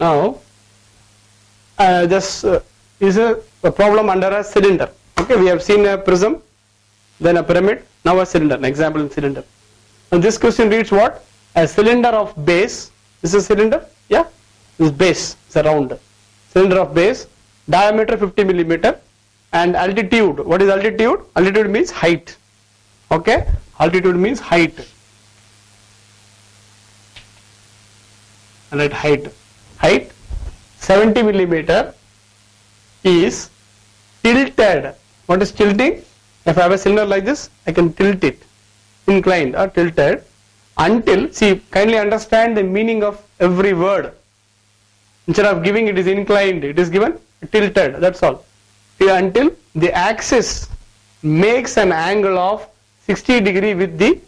Now, uh, this uh, is a, a problem under a cylinder. Okay, we have seen a prism, then a pyramid, now a cylinder, an example in cylinder. And this question reads what? A cylinder of base, this is cylinder, yeah, this base, it's a round. Cylinder of base, diameter 50 millimeter, and altitude, what is altitude? Altitude means height. Okay, altitude means height. And at height, height 70 millimeter is tilted. What is tilting? If I have a cylinder like this, I can tilt it, inclined or tilted until, see, kindly understand the meaning of every word. Instead of giving it is inclined, it is given tilted, that's all. Until the axis makes an angle of 60 degree with the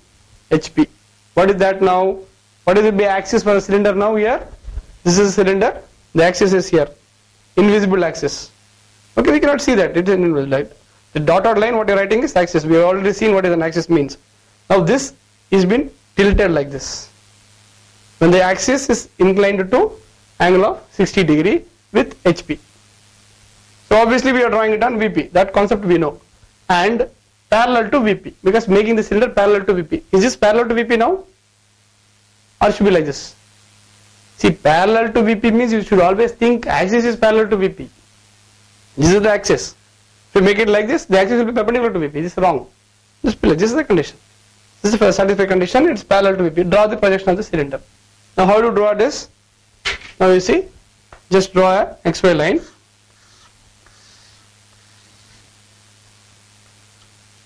HP. What is that now? What is the axis for a cylinder now here? This is a cylinder, the axis is here, invisible axis. Okay, we cannot see that, it is an invisible line. The dotted line, what you are writing is axis. We have already seen what is an axis means. Now this is been tilted like this. When the axis is inclined to angle of 60 degree with HP. So obviously we are drawing it on VP. That concept we know. And parallel to VP because making the cylinder parallel to VP. Is this parallel to VP now? Or should be like this? See, parallel to VP means you should always think axis is parallel to VP. This is the axis. If you make it like this, the axis will be perpendicular to VP. This is wrong. This is the condition. This is a satisfied condition. It's parallel to VP. Draw the projection of the cylinder. Now, how to draw this? Now you see, just draw a XY line.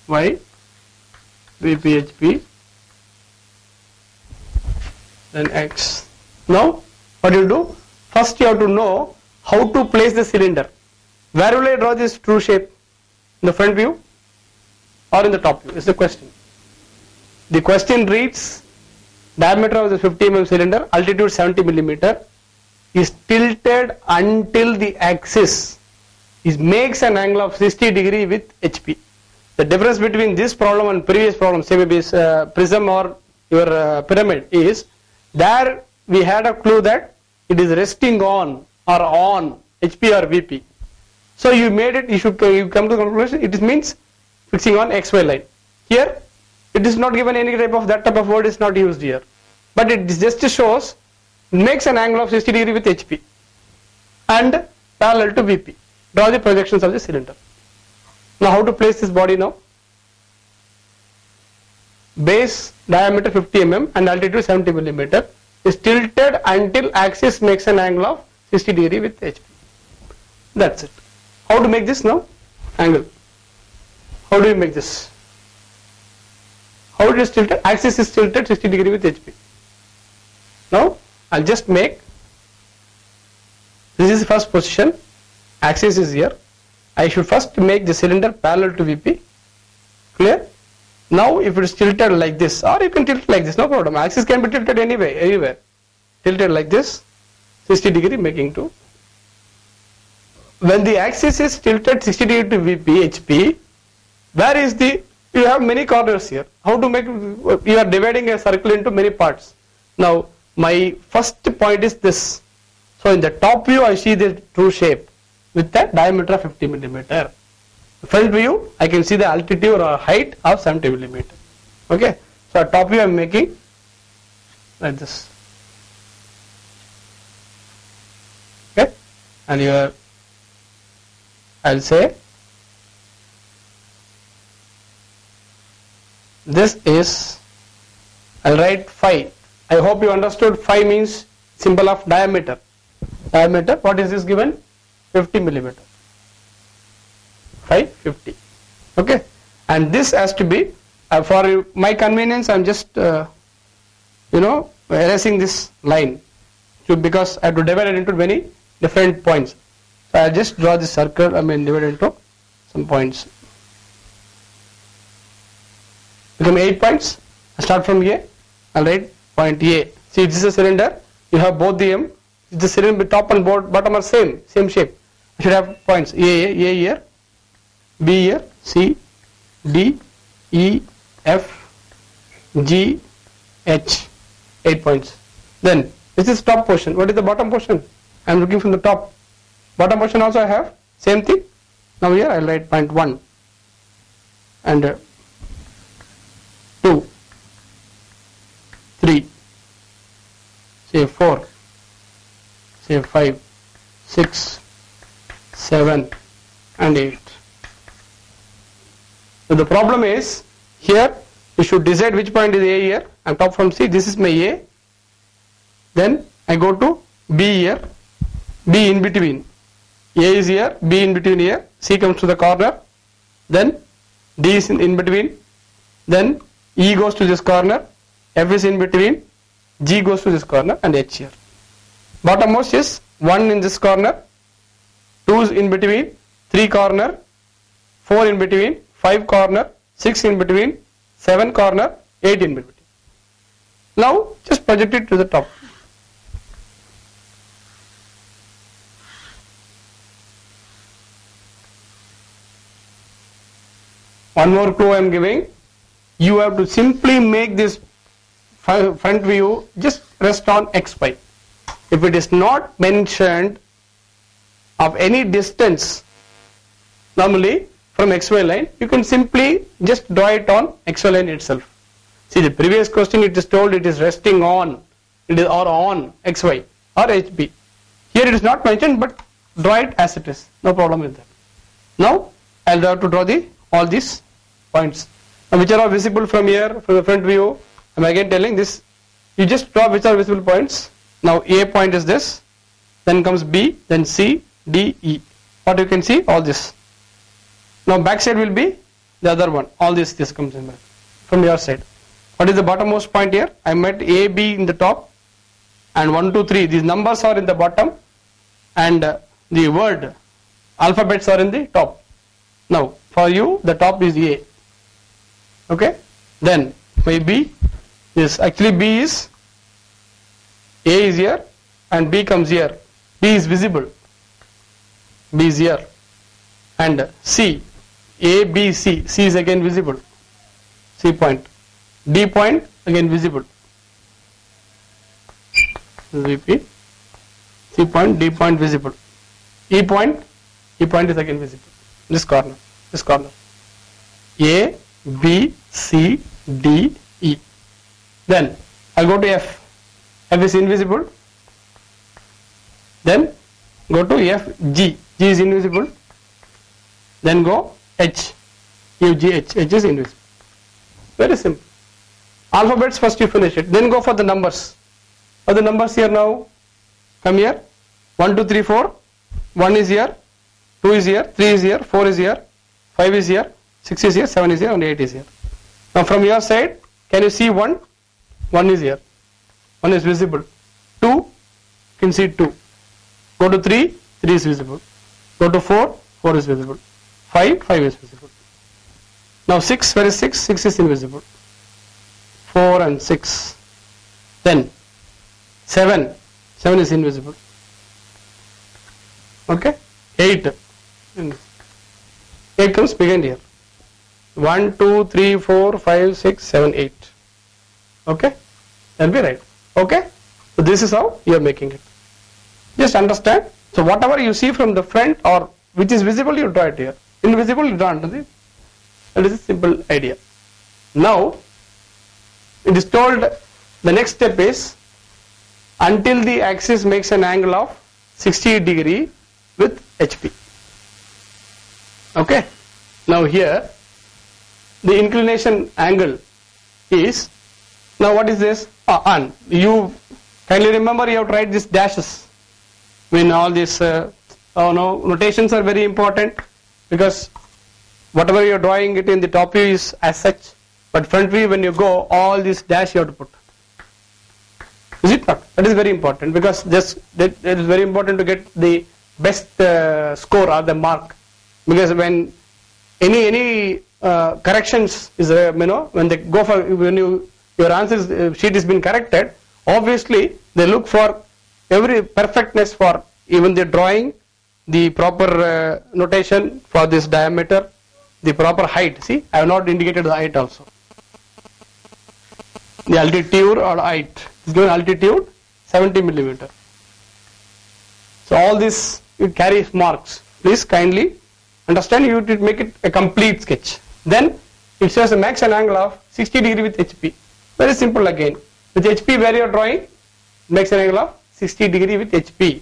Y, VP, HP, then X. Now, what you do? First, you have to know how to place the cylinder. Where will I draw this true shape? In the front view or in the top view? Is the question. The question reads diameter of the 50 mm cylinder, altitude 70 millimeter, is tilted until the axis is makes an angle of 60 degree with HP. The difference between this problem and previous problem, say maybe uh, prism or your uh, pyramid, is there we had a clue that it is resting on or on HP or VP. So you made it, you should you come to the conclusion, it means fixing on XY line. Here, it is not given any type of that type of word is not used here. But it just shows, makes an angle of 60 degree with HP and parallel to VP. Draw the projections of the cylinder. Now how to place this body now? Base diameter 50 mm and altitude 70 millimeter is tilted until axis makes an angle of 60 degree with HP. That's it. How to make this now? Angle. How do you make this? How it is tilted? Axis is tilted 60 degree with HP. Now I'll just make this is the first position. Axis is here. I should first make the cylinder parallel to VP. Clear? Now if it is tilted like this or you can tilt it like this, no problem. Axis can be tilted anyway, anywhere. Tilted like this, 60 degree making to. When the axis is tilted 60 degree to VP, HP, where is the, you have many corners here. How to make, you are dividing a circle into many parts. Now my first point is this. So in the top view I see the true shape with the diameter of 50 millimeter. Front view I can see the altitude or height of 70 millimeter. Okay. So top view I am making like this. Okay. And here I'll say this is I'll write phi. I hope you understood phi means symbol of diameter. Diameter, what is this given? 50 millimeter. Phi 50. Okay. And this has to be, uh, for my convenience, I'm just, uh, you know, erasing this line because I have to divide it into many different points. So I'll just draw this circle, I mean, divide it into some points. Become 8 points. I start from here. I'll write point A. See, this is a cylinder. You have both the M. The cylinder top and bo- bottom are same, same shape. I should have points A, A, A here, B here, C, D, E, F, G, H. Eight points. Then this is top portion. What is the bottom portion? I am looking from the top. Bottom portion also I have same thing. Now here I will write point 1 and uh, 2, 3, say 4, say 5, 6, 7 and 8. So the problem is here you should decide which point is A here. I'm top from C. This is my A. Then I go to B here. B in between. A is here. B in between here. C comes to the corner. Then D is in, in between. Then E goes to this corner. F is in between. G goes to this corner and H here. Bottommost is 1 in this corner. 2 is in between. 3 corner. 4 in between. 5 corner. 6 in between. 7 corner. 8 in between. Now just project it to the top. One more clue I am giving. You have to simply make this front view just rest on xy. If it is not mentioned of any distance, normally from xy line, you can simply just draw it on xy line itself. See the previous question it is told it is resting on it is or on xy or HP. Here it is not mentioned but draw it as it is. No problem with that. Now I'll have to draw the all these points now, which are visible from here from the front view. I'm again telling this you just draw which are visible points. Now A point is this, then comes B, then C, D, E. What you can see all this. Now back side will be the other one. All this this comes in from your side. What is the bottommost point here? I met A, B in the top and 1, 2, 3. These numbers are in the bottom and uh, the word alphabets are in the top. Now for you the top is A. Okay. Then maybe B is actually B is A is here and B comes here. B is visible. B is here and C A B C C is again visible. C point. D point again visible. Repeat. C point, D point visible. E point, E point is again visible. This corner, this corner. A, B, C, D, E. Then I'll go to F. F is invisible. Then go to F, G. G is invisible. Then go H. U, G, H. H is invisible. Very simple. Alphabets first you finish it. Then go for the numbers. Are the numbers here now? Come here. 1, 2, 3, 4. 1 is here. 2 is here. 3 is here. 4 is here. 5 is here. 6 is here. 7 is here. And 8 is here. Now from your side, can you see 1? 1 is here. 1 is visible. 2, you can see 2. Go to 3, 3 is visible. Go to 4, 4 is visible. 5, 5 is visible. Now 6, where is 6? 6 is invisible. 4 and 6. Then 7, 7 is invisible. Okay? 8. 8 comes behind here. 1, 2, 3, 4, 5, 6, 7, 8. Okay? That'll be right. Okay? So this is how you are making it. Just understand. So whatever you see from the front or which is visible, you draw it here. Invisible, under the. That is a simple idea. Now, it is told the next step is until the axis makes an angle of 60 degree with HP. Okay. Now here, the inclination angle is now what is this? Ah, on. You kindly remember you have tried these dashes. When all these uh, oh no notations are very important because whatever you are drawing it in the top view is as such, but front view when you go all these dash you have to put. Is it not? That is very important because this that, it is very important to get the best uh, score or the mark because when any any uh, corrections is uh, you know when they go for when you your answer is, uh, sheet has been corrected obviously they look for every perfectness for even the drawing the proper uh, notation for this diameter the proper height see I have not indicated the height also the altitude or height is given altitude 70 millimeter So all this it carries marks. Please kindly understand you to make it a complete sketch. Then it shows a max an angle of 60 degree with HP. Very simple again. With HP where you are drawing, makes an angle of 60 degree with HP.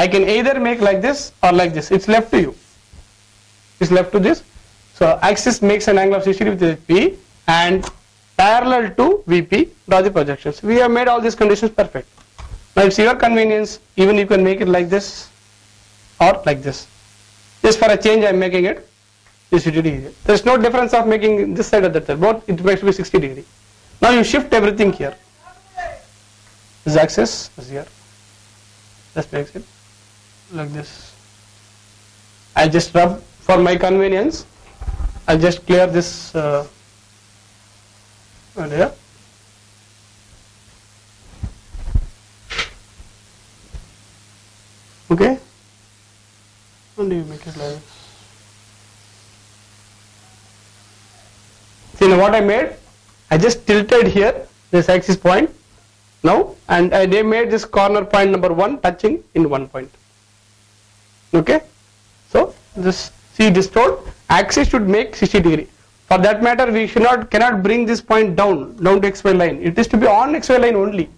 I can either make like this or like this. It's left to you. It's left to this. So axis makes an angle of 60 degree with HP and parallel to VP draw the projections. We have made all these conditions perfect. Now it's your convenience. Even you can make it like this or like this. Just for a change, I am making it 60 degree. There is no difference of making this side or that side. Both it makes to be 60 degree. Now you shift everything here. This axis is here. Just makes it like this. I just rub for my convenience. I'll just clear this uh, here. Okay. Do you make it like this? See now what I made? I just tilted here this axis point now and I they made this corner point number one touching in one point. Okay. So this see distorted axis should make 60 degree. For that matter we should not cannot bring this point down down to xy line. It is to be on xy line only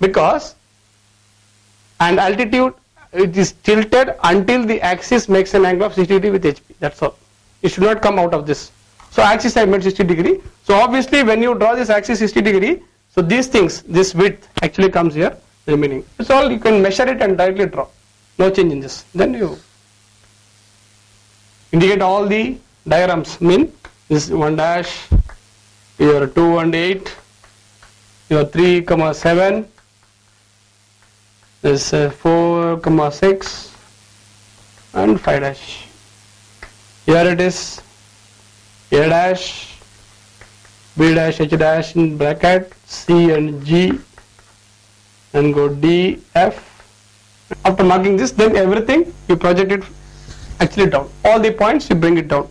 because and altitude it is tilted until the axis makes an angle of 60 degree with HP. That's all. It should not come out of this. So axis I made 60 degree. So obviously when you draw this axis 60 degree, so these things, this width actually comes here remaining. It's all you can measure it and directly draw. No change in this. Then you indicate all the diagrams mean this 1 dash, your 2 and 8, your 3 comma 7, this uh, 4 comma 6 and 5 dash. Here it is A dash, B dash, H dash in bracket, C and G and go D, F. After marking this then everything you project it actually down. All the points you bring it down.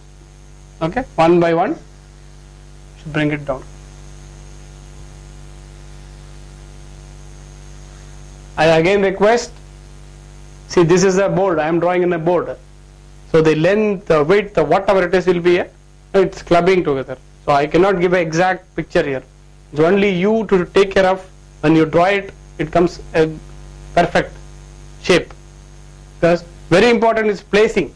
Okay, one by one you bring it down. I again request, see this is a board, I am drawing in a board. So the length, the width, the whatever it is will be a, it's clubbing together. So I cannot give an exact picture here. It's only you to take care of when you draw it, it comes a perfect shape. Because very important is placing,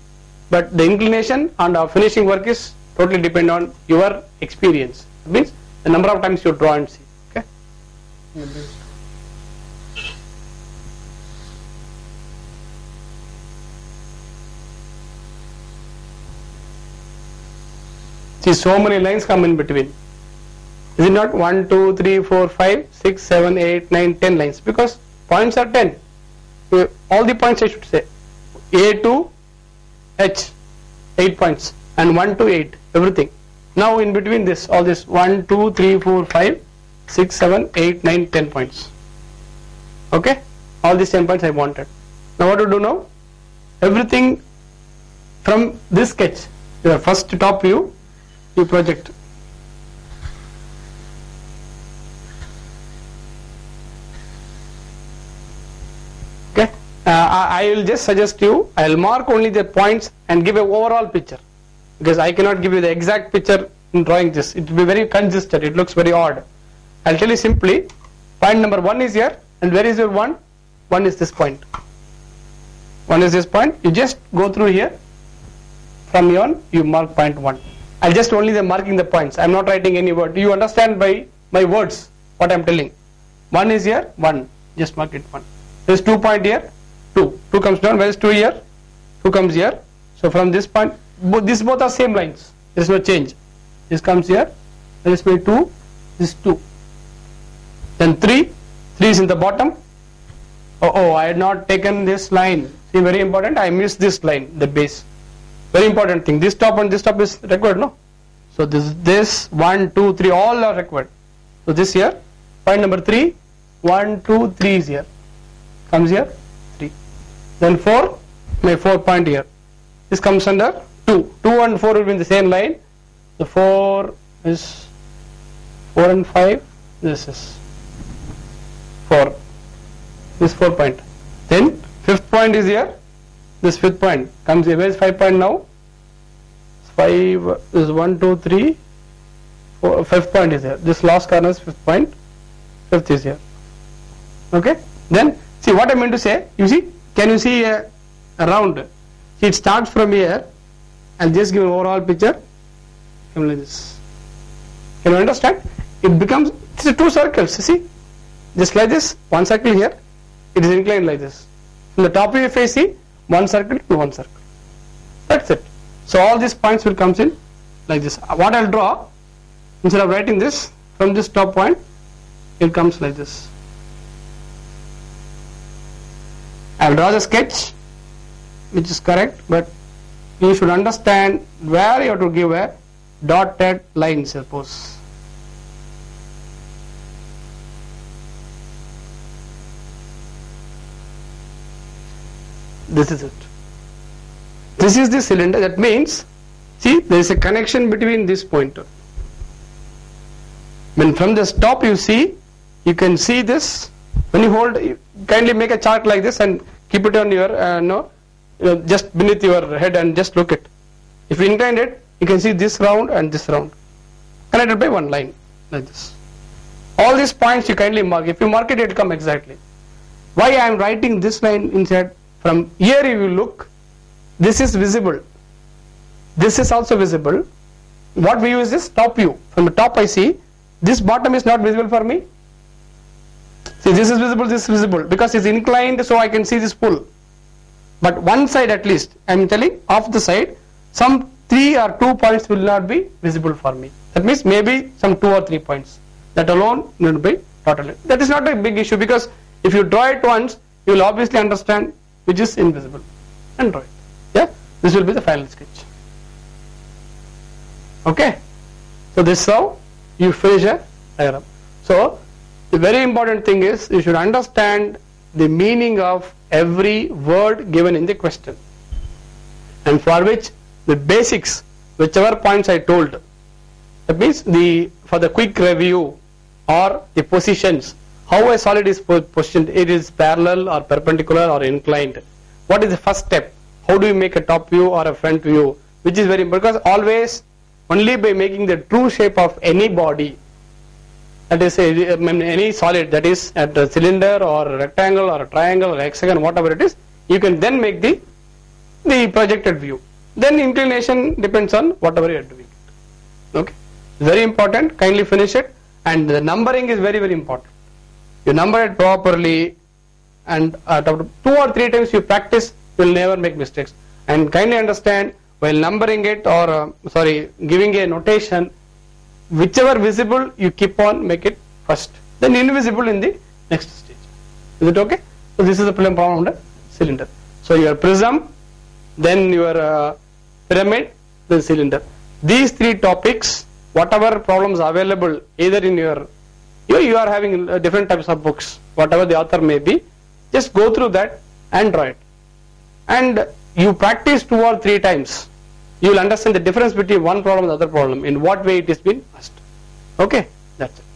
but the inclination and our finishing work is totally depend on your experience. It means the number of times you draw and see. Okay. See, so many lines come in between. Is it not 1, 2, 3, 4, 5, 6, 7, 8, 9, 10 lines? Because points are 10. Uh, All the points I should say. A to H, 8 points. And 1 to 8, everything. Now in between this, all this 1, 2, 3, 4, 5, 6, 7, 8, 9, 10 points. Okay? All these 10 points I wanted. Now what to do now? Everything from this sketch, the first top view, you project. Okay, uh, Uh, I, I will just suggest you. I will mark only the points and give a overall picture because I cannot give you the exact picture in drawing this. It will be very congested. It looks very odd. I'll tell you simply. Point number one is here, and where is your one? One is this point. One is this point. You just go through here. From here on, you mark point one. I'll just only the marking the points. I'm not writing any word. You understand by my words what I'm telling. One is here, one. Just mark it one. There's two point here, two. Two comes down. Where is two here? Two comes here. So from this point, both these both are same lines. There's no change. This comes here. There is my two. This two. Then three. Three is in the bottom. Oh, oh, I had not taken this line. See, very important. I missed this line, the base very important thing this top and this top is required no so this this one two three all are required so this here point number 3, 1, 2, 3 is here comes here then four my four point here this comes under two two and four will be in the same line the four is four and five this is four this four point then fifth point is here. This fifth point comes here. Where is five point now? Five is one, two, three. Four, fifth point is here. This last corner is fifth point. Fifth is here. Okay. Then see what I meant to say. You see? Can you see a, round? It starts from here I'll just give an overall picture. Come like this. Can you understand? It becomes it's two circles. See, just like this. One circle here. It is inclined like this. From the top of your face, see one circle to one circle. That's it. So all these points will come in like this. What I'll draw instead of writing this from this top point, it comes like this. I'll draw the sketch which is correct but you should understand where you have to give a dotted line suppose. This is it. This is the cylinder that means see there is a connection between this pointer. When from the top you see you can see this when you hold you kindly make a chart like this and keep it on your uh, no you know, just beneath your head and just look it. If you incline it, you can see this round and this round connected by one line like this. All these points you kindly mark. If you mark it, it will come exactly. Why I am writing this line inside? From here if you look. This is visible. This is also visible. What view is this? Top view. From the top I see. This bottom is not visible for me. See this is visible, this is visible. Because it's inclined so I can see this pull. But one side at least I am telling off the side some three or two points will not be visible for me. That means maybe some two or three points. That alone will be totally. That is not a big issue because if you draw it once you will obviously understand which is invisible. And draw it. Yeah? This will be the final sketch. Okay? So this is how you finish a diagram. So the very important thing is you should understand the meaning of every word given in the question. And for which the basics whichever points I told that means the for the quick review or the positions how a solid is positioned it is parallel or perpendicular or inclined. What is the first step? How do you make a top view or a front view? Which is very important because always only by making the true shape of any body that is any solid that is at a cylinder or a rectangle or a triangle or hexagon whatever it is you can then make the the projected view. Then inclination depends on whatever you are doing. Okay? Very important. Kindly finish it. And the numbering is very very important. You number it properly and two or three times you practice you will never make mistakes. And kindly understand while numbering it or uh, sorry giving a notation whichever visible you keep on make it first. Then invisible in the next stage. Is it okay? So this is the problem on the cylinder. So your prism then your uh, pyramid then cylinder. These three topics whatever problems available either in your you, you are having uh, different types of books whatever the author may be just go through that and draw it. And you practice two or three times you will understand the difference between one problem and the other problem in what way it is been asked. Okay? That's it